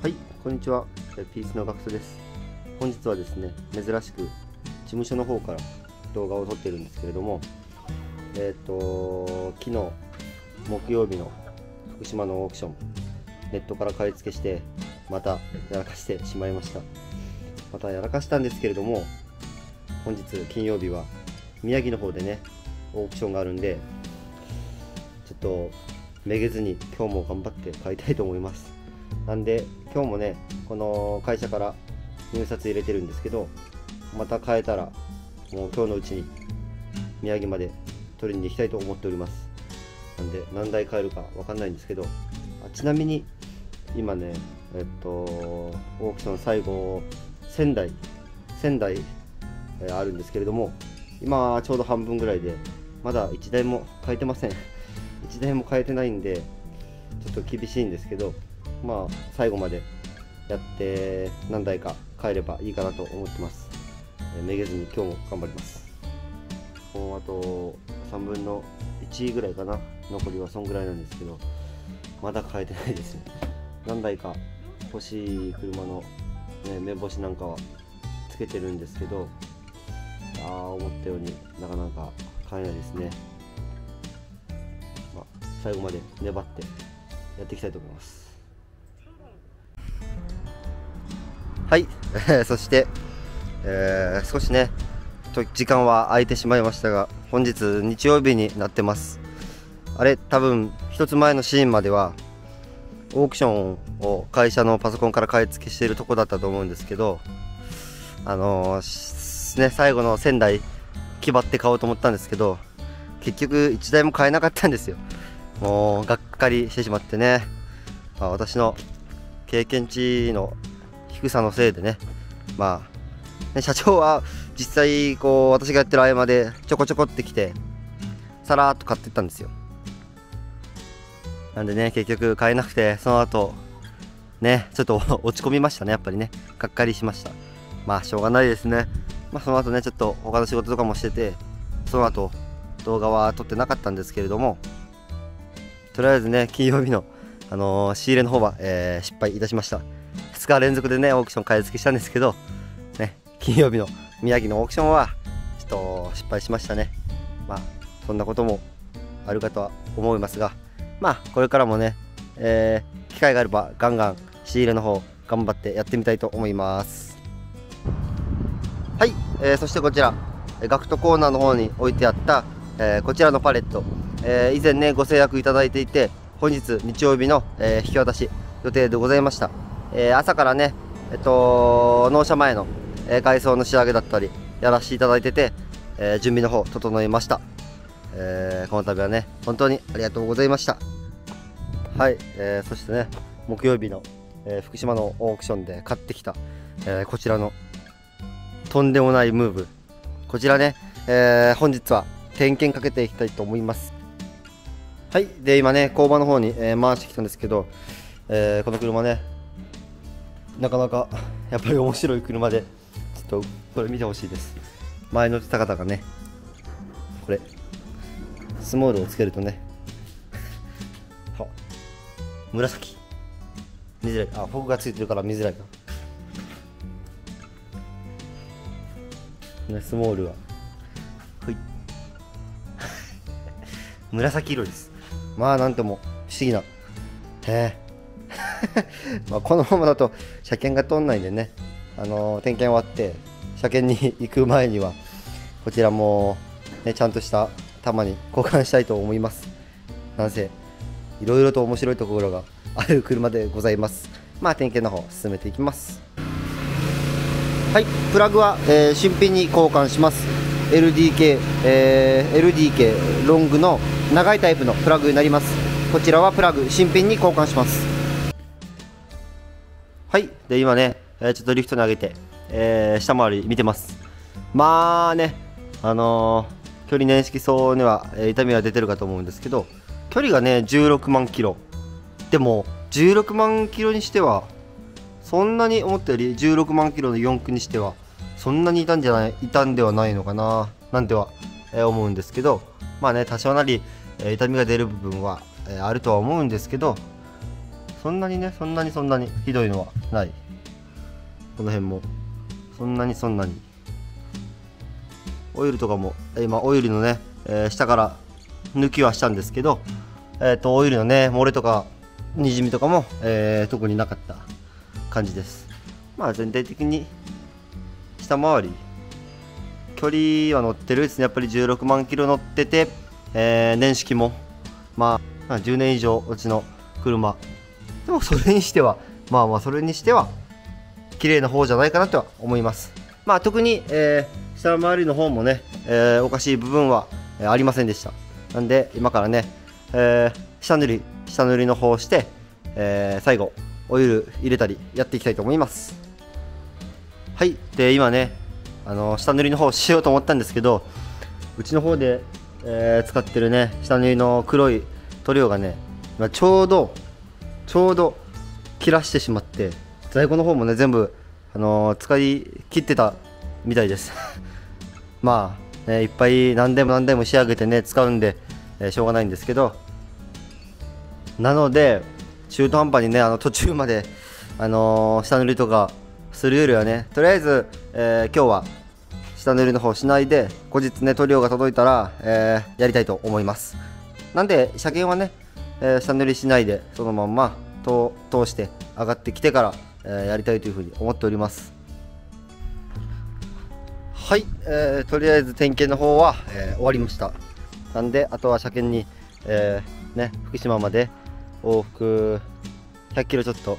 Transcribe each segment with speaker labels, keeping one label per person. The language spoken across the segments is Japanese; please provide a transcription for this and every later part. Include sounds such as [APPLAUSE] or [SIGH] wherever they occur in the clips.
Speaker 1: はい、こんにちは。ピースの学生です。本日はですね、珍しく事務所の方から動画を撮ってるんですけれども、えっ、と、昨日、木曜日の福島のオークション、ネットから買い付けして、またやらかしてしまいました。またやらかしたんですけれども、本日金曜日は宮城の方でね、オークションがあるんで、ちょっとめげずに今日も頑張って買いたいと思います。なんで今日もねこの会社から入札入れてるんですけどまた買えたらもう今日のうちに宮城まで取りに行きたいと思っております。なんで何台買えるかわかんないんですけどあちなみに今ねえっとオークション最後1000台1000台、えあるんですけれども今ちょうど半分ぐらいでまだ1台も買えてません。[LAUGHS] 1台も買えてないんでちょっと厳しいんですけどまあ最後までやって何台か帰ればいいかなと思ってます、えーめげずに今日も頑張ります。もうあと3分の1ぐらいかな。残りはそんぐらいなんですけどまだ買えてないですね。何台か欲しい車の、ね、目星なんかはつけてるんですけどああ思ったようになかなか買えないですね、まあ、最後まで粘ってやっていきたいと思います。はい、え [LAUGHS] ーそして、えー少しね時間は空いてしまいましたが本日日曜日になってます。あれ多分一つ前のシーンまではオークションを会社のパソコンから買い付けしているとこだったと思うんですけどあのーね最後の仙台気張って買おうと思ったんですけど結局1台も買えなかったんですよ。もうがっかりしてしまってね、まあ、私の経験値の低さのせいでね。まあね社長は実際こう私がやってる合間でちょこちょこってきてさらーっと買ってったんですよ。なんでね結局買えなくてその後ねちょっと [LAUGHS] 落ち込みましたねやっぱりね。がっかりしました。まあしょうがないですね。まあその後ねちょっと他の仕事とかもしててその後動画は撮ってなかったんですけれどもとりあえずね金曜日のあのー仕入れの方は、えー失敗いたしました。2日連続でねオークション買い付けしたんですけどね金曜日の宮城のオークションはちょっと失敗しましたね。まあそんなこともあるかとは思いますがまあこれからもね、えー機会があればガンガン仕入れの方頑張ってやってみたいと思います。はい、えーそしてこちらえガクトコーナーの方に置いてあった、えーこちらのパレット、え以前ねご制約いただいていて本日日曜日の、え引き渡し予定でございました、えー朝からねえっと納車前の、えー外装の仕上げだったりやらせていただいてて、えー準備の方整いました、えーこの度はね本当にありがとうございました。はい、えーそしてね木曜日の、えー福島のオークションで買ってきた、えーこちらのとんでもないムーブ。こちらね、えー本日は点検かけていきたいと思います。はいで今ね工場の方に、えー回してきたんですけど、えーこの車ねなかなかやっぱり面白い車でちょっとこれ見てほしいです。前乗ってた方がねこれスモールをつけるとね [LAUGHS] は紫。見づらい。あフォークがついてるから見づらいかねスモールは。はい。[LAUGHS] 紫色です。まあなんとも不思議な。へえ。[LAUGHS] まあこのままだと車検が通んないんでね。あのー点検終わって車検に行く前にはこちらも、ね、ちゃんとした玉に交換したいと思います。なんせいろいろと面白いところがある車でございます。まあ点検の方進めていきます。はいプラグは、えー新品に交換します。LDK、えー LDK ロングの長いタイプのプラグになります。こちらはプラグ新品に交換します。はい。で今ね、ちょっとリフトに上げて、えー下回り見てます。まあねあのー距離年式層には、えー痛みは出てるかと思うんですけど距離がね16万キロ。でも16万キロにしてはそんなに思ったより16万キロの4区にしてはそんなにいたんじゃないいたんではないのかななんては、えー思うんですけどまあね多少なり、えー痛みが出る部分は、えーあるとは思うんですけどそんなにねそんなにそんなにひどいのはない。この辺も。そんなにそんなに。オイルとかも今オイルのね、えー、下から抜きはしたんですけどえっ、ー、とオイルのね漏れとかにじみとかも、えー、特になかった感じです。まあ全体的に下回り。距離は乗ってるですね。やっぱり16万キロ乗ってて、えー、年式も。まあ10年以上うちの車でもそれにしては [LAUGHS] まあまあそれにしては綺麗な方じゃないかなとは思います。まあ特に、えー、下回りの方もね、えー、おかしい部分は、えー、ありませんでした。なんで今からね、えー、下塗り下塗りの方をして、えー、最後オイル入れたりやっていきたいと思います。はい。で今ねあの下塗りの方しようと思ったんですけどうちの方で、えー、使ってるね下塗りの黒い塗料がね今ちょうどちょうど切らしてしまって在庫の方もね全部、あのー、使い切ってたみたいです。[LAUGHS] まあ、ね、いっぱい何でも何でも仕上げてね使うんで、えー、しょうがないんですけど。なので中途半端にねあの途中まで、あのー、下塗りとかするよりはねとりあえず、え今日は下塗りの方しないで後日ね塗料が届いたら、えやりたいと思います。なんで車検はねえー、下塗りしないでそのまんま通して上がってきてから、えー、やりたいというふうに思っております。はい、えー、とりあえず点検の方は、えー、終わりました。なんであとは車検に、えー、ね、福島まで往復100キロちょっと、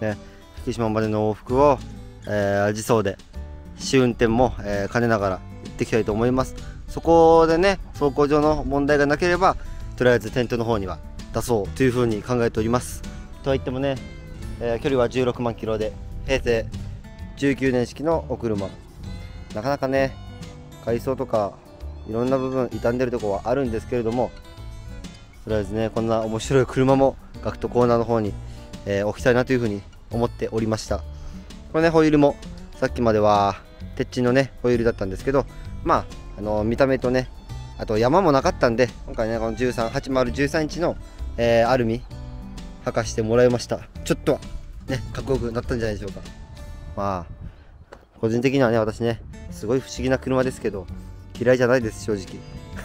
Speaker 1: ね、福島までの往復を、えー、自走で試運転も、えー、兼ねながら行っていきたいと思います。そこでね走行上の問題がなければとりあえずテントの方には出そうというふうに考えております。とはいってもね、えー、距離は16万キロで平成19年式のお車なかなかね外装とかいろんな部分傷んでるとこはあるんですけれどもとりあえずねこんな面白い車もガクトコーナーの方に、えー、置きたいなというふうに思っておりました。これねホイールもさっきまでは鉄チのねホイールだったんですけどまああの見た目とねあと山もなかったんで今回ねこの138013インチのえー、アルミ履かしてもらいました。ちょっとねかっこよくなったんじゃないでしょうか。まあ個人的にはね私ねすごい不思議な車ですけど嫌いじゃないです正直。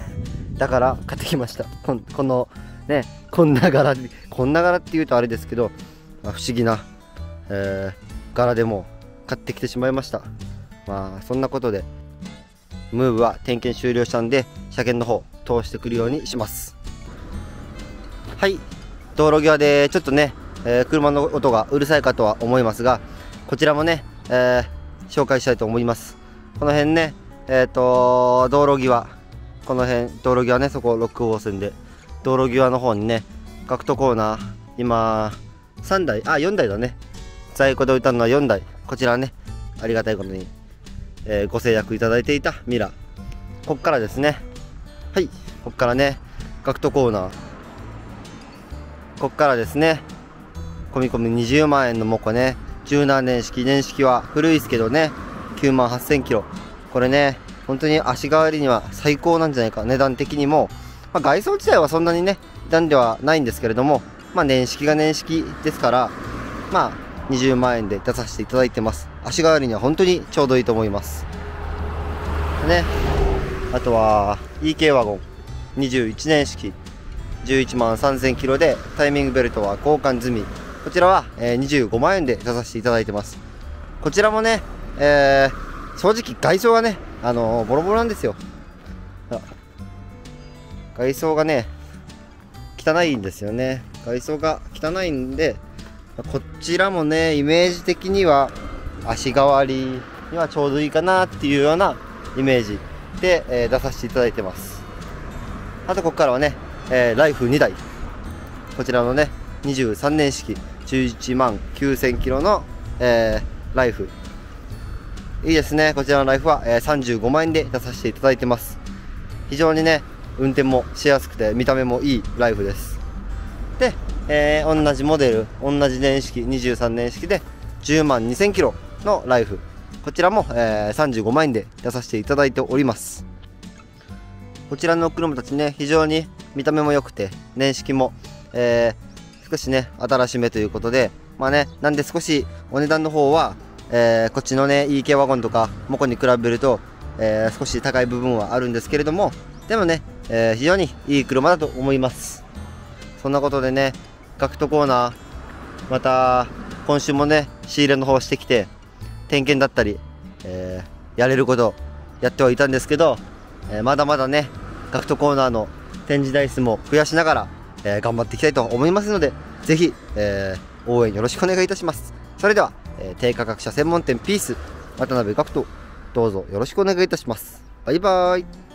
Speaker 1: [LAUGHS] だから買ってきました。ここのねこんな柄こんな柄っていうとあれですけど、まあ、不思議な、えー、柄でも買ってきてしまいました。まあそんなことでムーブは点検終了したんで車検の方通してくるようにします。はい。道路際でちょっとね、えー、車の音がうるさいかとは思いますがこちらもね、えー、紹介したいと思います。この辺ねえっ、ー、と道路際。この辺道路際ねそこ6号線で。道路際の方にねガクトコーナー。今3台あ4台だね。在庫で置いたのは4台。こちらねありがたいことに、えー、ご制約いただいていたミラー。こっからですね。はい。こっからねガクトコーナー。こっからですね込み込み20万円のモコね17年式年式は古いですけどね9万8000キロ。これね本当に足代わりには最高なんじゃないか値段的にも、まあ、外装自体はそんなにね段ではないんですけれどもまあ年式が年式ですからまあ20万円で出させていただいてます。足代わりには本当にちょうどいいと思います。ね。あとは EK ワゴン。21年式。11万3000キロでタイミングベルトは交換済み。こちらは、え、25万円で出させていただいてます。こちらもね、えー、正直外装がね、あの、ボロボロなんですよ。外装がね汚いんですよね。外装が汚いんでこちらもねイメージ的には足代わりにはちょうどいいかなっていうようなイメージで、えー、出させていただいてます。あとここからはねえー、ライフ2台。こちらのね23年式11万9000キロの、えー、ライフ。いいですね。こちらのライフは、えー、35万円で出させていただいてます。非常にね運転もしやすくて見た目もいいライフです。で、えー、同じモデル同じ年式23年式で10万2000キロのライフ。こちらも、えー、35万円で出させていただいております。こちらの車たちね非常に見た目も良くて年式も、えー、少しね新しめということでまあねなんで少しお値段の方は、えー、こっちのね EK ワゴンとかモコに比べると、えー、少し高い部分はあるんですけれどもでもね、えー、非常にいい車だと思います。そんなことでねガクトコーナーまた今週もね仕入れの方してきて点検だったり、えー、やれることやってはいたんですけど、えー、まだまだねガクトコーナーの展示台数も増やしながら、えー、頑張っていきたいと思いますのでぜひ、え応援よろしくお願いいたします。それでは、え低価格車専門店ピース渡辺学徒どうぞよろしくお願いいたします。バイバーイ。